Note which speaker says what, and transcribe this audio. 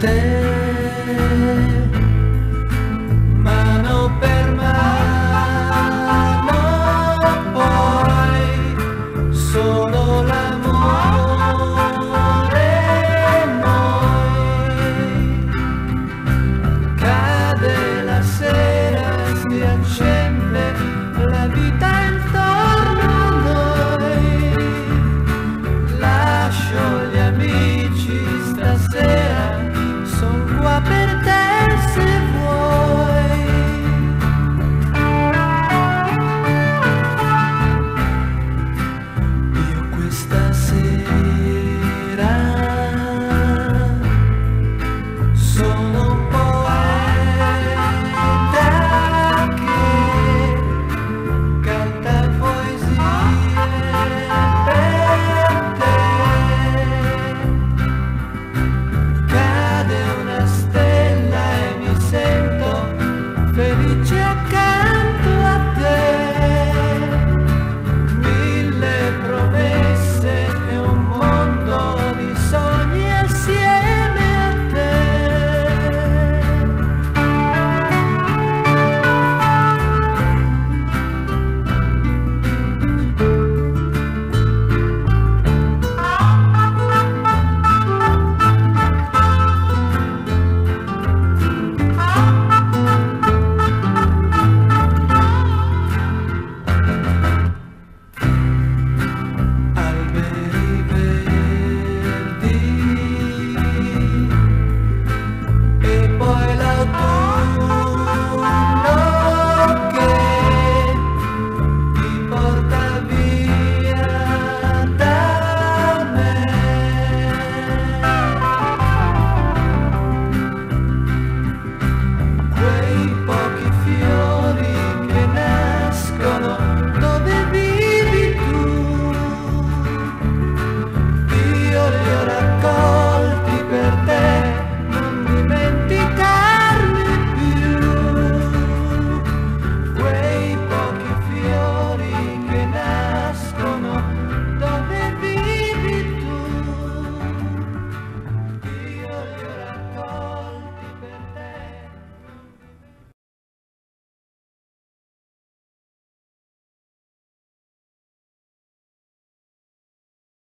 Speaker 1: there